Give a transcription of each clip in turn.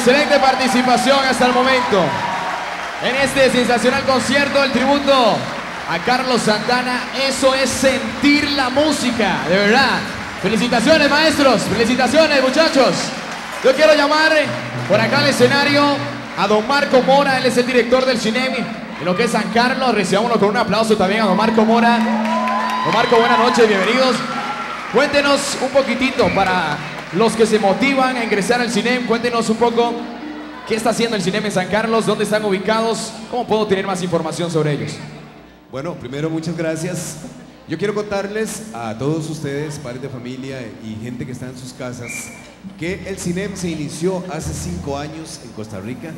excelente participación hasta el momento. En este sensacional concierto, el tributo a Carlos Santana. Eso es sentir la música, de verdad. Felicitaciones, maestros. Felicitaciones, muchachos. Yo quiero llamar por acá al escenario a don Marco Mora. Él es el director del Cinemi en lo que es San Carlos. Recibámoslo con un aplauso también a don Marco Mora. Don Marco, buenas noches, bienvenidos. Cuéntenos un poquitito para los que se motivan a ingresar al cine, cuéntenos un poco qué está haciendo el cine en San Carlos, dónde están ubicados, cómo puedo tener más información sobre ellos. Bueno, primero muchas gracias. Yo quiero contarles a todos ustedes, padres de familia y gente que está en sus casas, que el CINEM se inició hace cinco años en Costa Rica.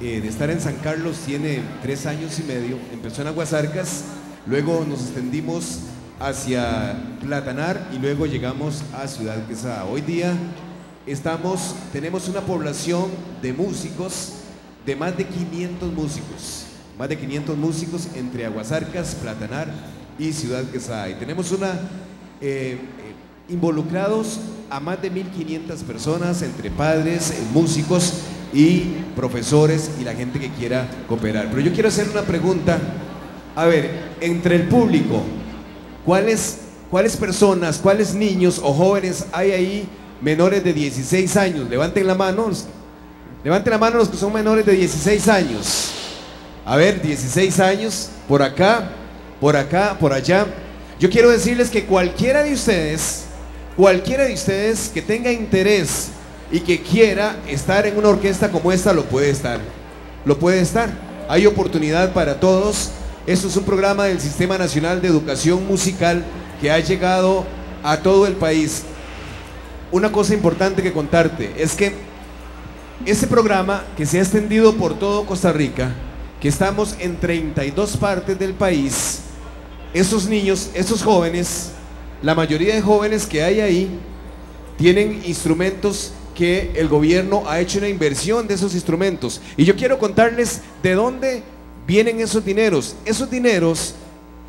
Eh, de estar en San Carlos tiene tres años y medio. Empezó en Aguasarcas, luego nos extendimos hacia Platanar y luego llegamos a Ciudad Quesada. Hoy día estamos, tenemos una población de músicos, de más de 500 músicos, más de 500 músicos entre Aguasarcas, Platanar y Ciudad Quesada. Y tenemos una, eh, eh, involucrados a más de 1.500 personas, entre padres, eh, músicos y profesores y la gente que quiera cooperar. Pero yo quiero hacer una pregunta, a ver, entre el público, ¿Cuáles, ¿Cuáles personas, cuáles niños o jóvenes hay ahí menores de 16 años? Levanten la mano. Levanten la mano los que son menores de 16 años. A ver, 16 años, por acá, por acá, por allá. Yo quiero decirles que cualquiera de ustedes, cualquiera de ustedes que tenga interés y que quiera estar en una orquesta como esta, lo puede estar. Lo puede estar. Hay oportunidad para todos. Esto es un programa del Sistema Nacional de Educación Musical que ha llegado a todo el país. Una cosa importante que contarte es que ese programa que se ha extendido por todo Costa Rica, que estamos en 32 partes del país, esos niños, esos jóvenes, la mayoría de jóvenes que hay ahí, tienen instrumentos que el gobierno ha hecho una inversión de esos instrumentos. Y yo quiero contarles de dónde vienen esos dineros. Esos dineros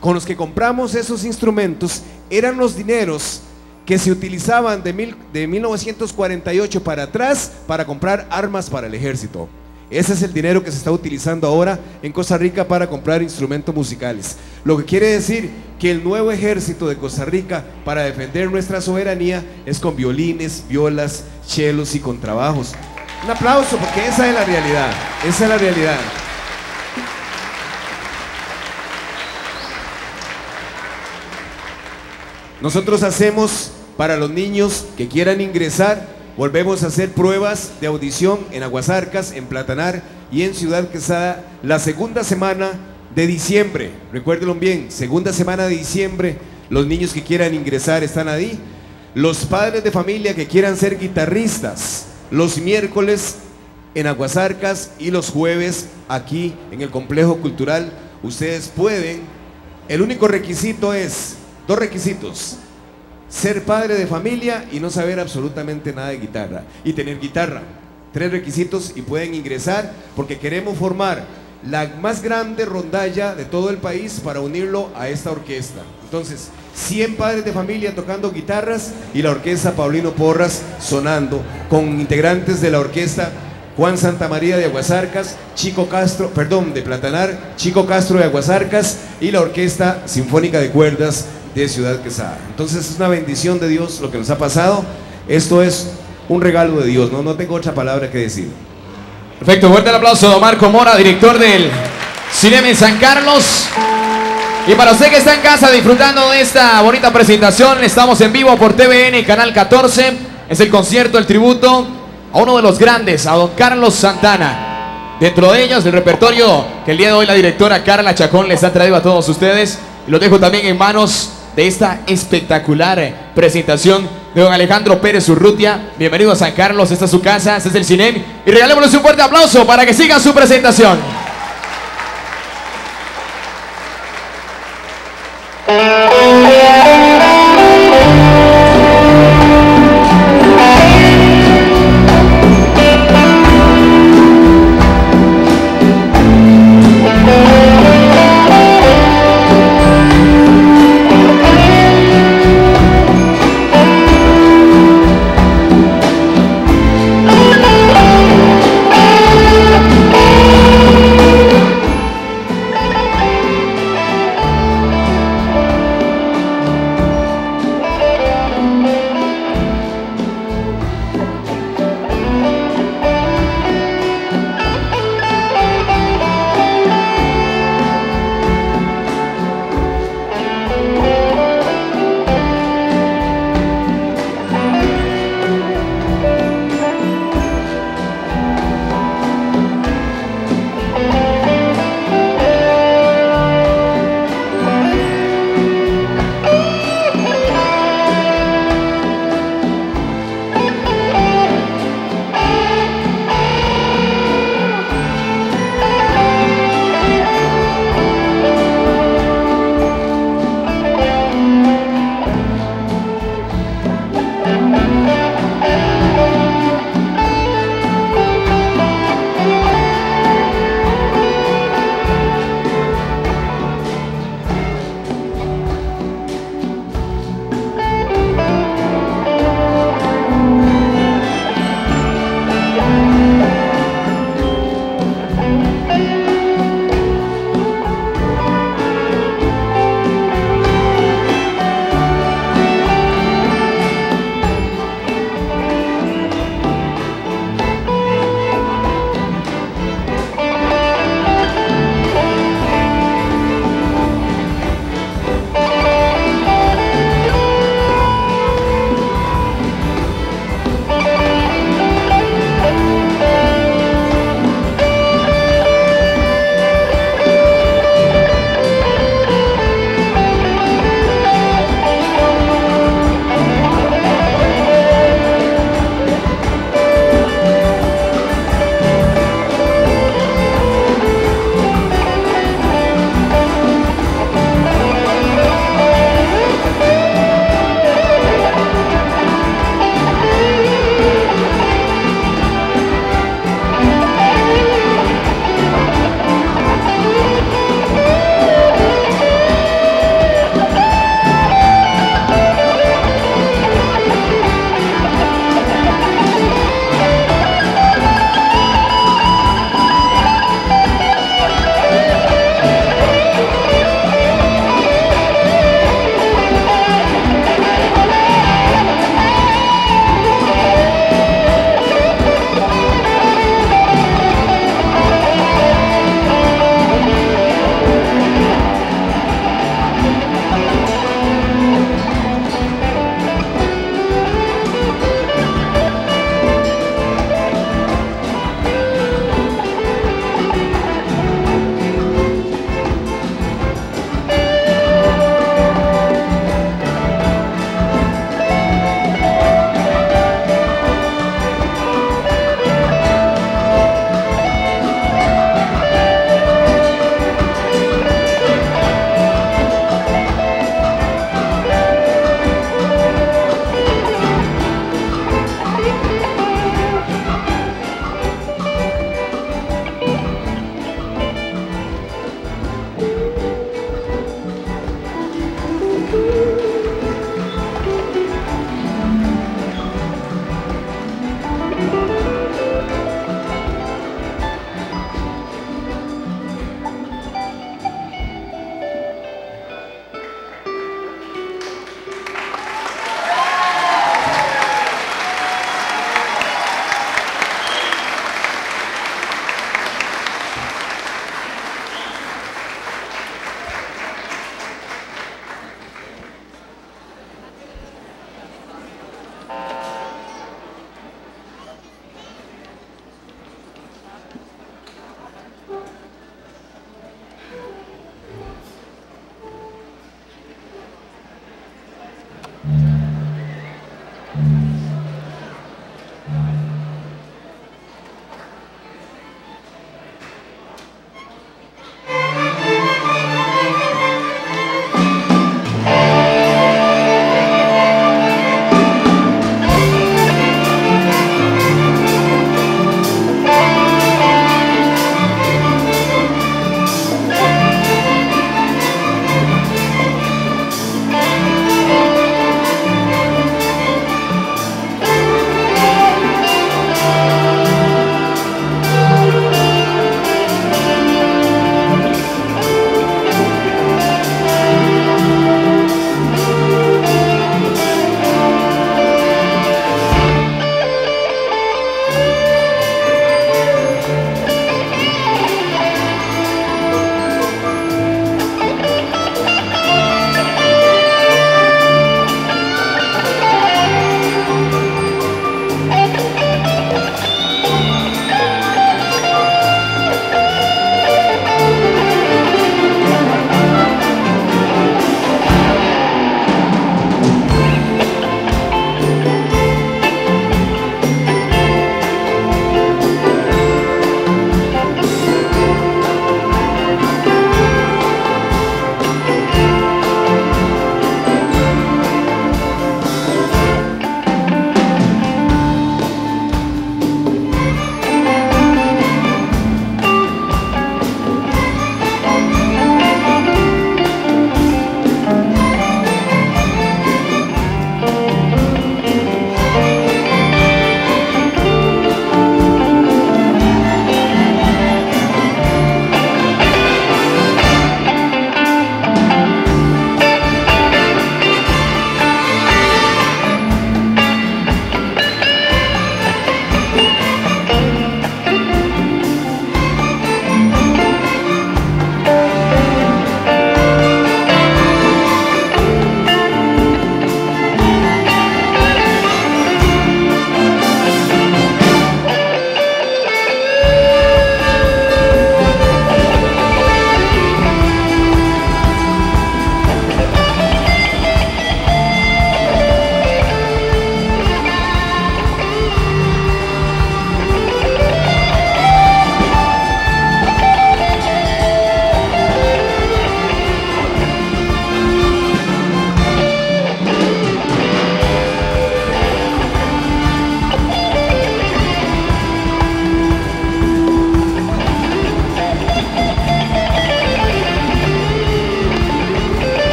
con los que compramos esos instrumentos eran los dineros que se utilizaban de, mil, de 1948 para atrás para comprar armas para el ejército. Ese es el dinero que se está utilizando ahora en Costa Rica para comprar instrumentos musicales. Lo que quiere decir que el nuevo ejército de Costa Rica para defender nuestra soberanía es con violines, violas, chelos y contrabajos. Un aplauso porque esa es la realidad. Esa es la realidad. Nosotros hacemos para los niños que quieran ingresar, volvemos a hacer pruebas de audición en Aguasarcas, en Platanar y en Ciudad Quesada la segunda semana de diciembre. Recuérdenlo bien, segunda semana de diciembre, los niños que quieran ingresar están ahí. Los padres de familia que quieran ser guitarristas, los miércoles en Aguasarcas y los jueves aquí en el complejo cultural, ustedes pueden. El único requisito es Dos requisitos. Ser padre de familia y no saber absolutamente nada de guitarra. Y tener guitarra. Tres requisitos y pueden ingresar porque queremos formar la más grande rondalla de todo el país para unirlo a esta orquesta. Entonces, 100 padres de familia tocando guitarras y la orquesta Paulino Porras sonando con integrantes de la orquesta Juan Santa María de Aguasarcas, Chico Castro, perdón, de Platanar, Chico Castro de Aguasarcas y la Orquesta Sinfónica de Cuerdas de Ciudad Quesada. Entonces es una bendición de Dios lo que nos ha pasado. Esto es un regalo de Dios, no, no tengo otra palabra que decir. Perfecto, fuerte el aplauso a Marco Mora, director del Cinema en San Carlos. Y para usted que está en casa disfrutando de esta bonita presentación, estamos en vivo por TVN, Canal 14. Es el concierto, el tributo a uno de los grandes, a don Carlos Santana. Dentro de ellos, el repertorio que el día de hoy la directora Carla Chacón les ha traído a todos ustedes. Y lo dejo también en manos de esta espectacular presentación de don Alejandro Pérez Urrutia. Bienvenido a San Carlos, esta es su casa, este es el cine. Y regalémonos un fuerte aplauso para que siga su presentación.